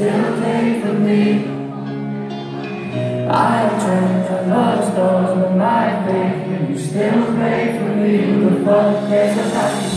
still pay for me. I have dreamt of lost stars with my faith, and you still pray for me. The fuck cares about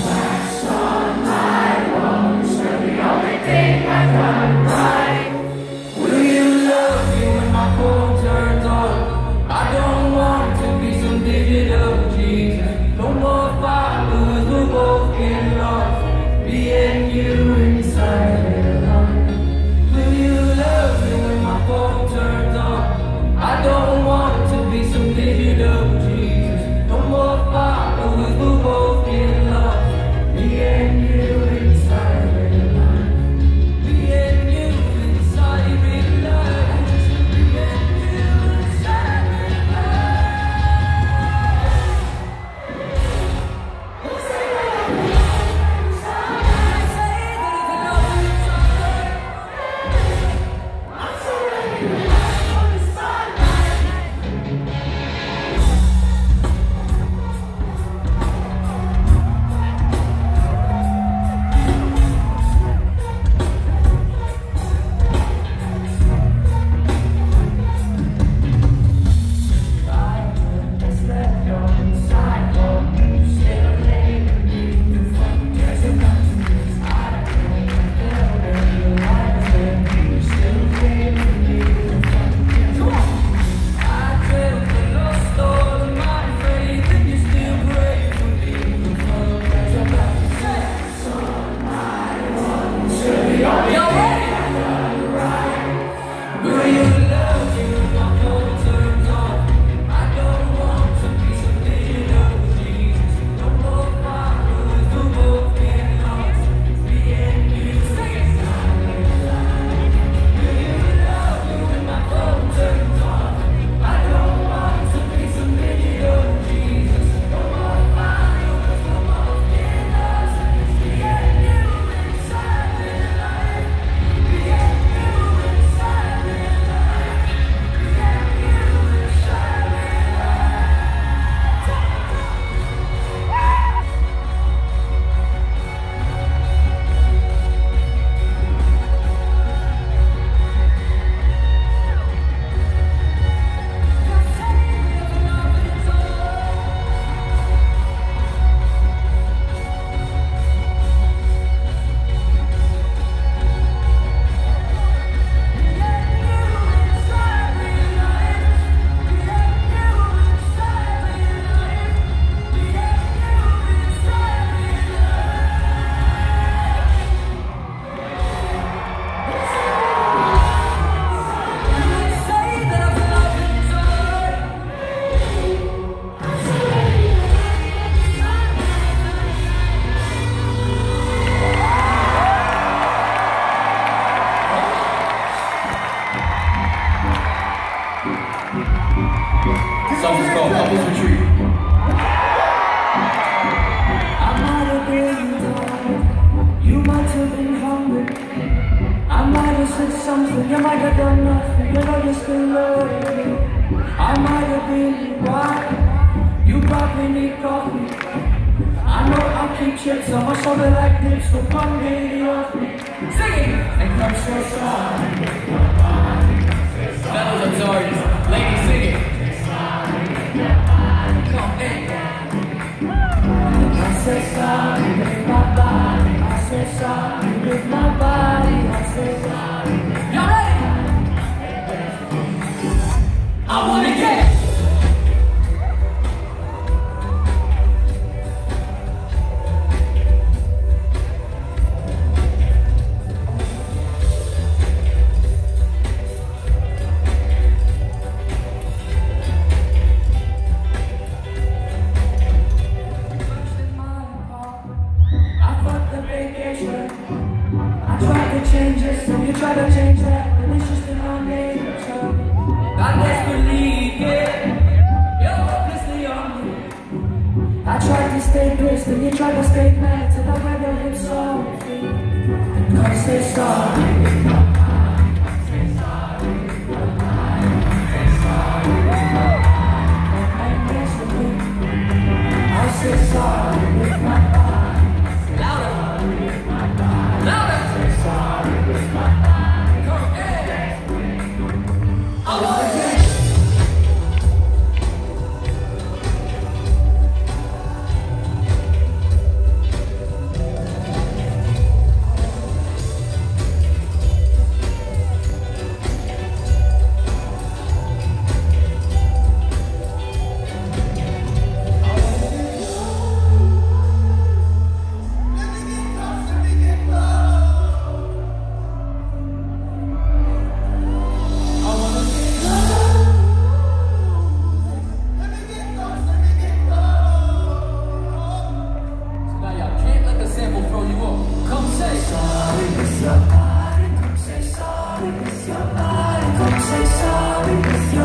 said something, you might have done nothing, you know you still love me. I might have been wild, you probably need coffee. I know I'll keep checks on my shoulder like this, so come get it off me. Sing it! And come so sorry. Fellas, I'm sorry. So you try to change that But it's just in our nature I guess believe it You're I tried to stay pissed And you tried to stay mad Till the read And I say sorry. Sorry with your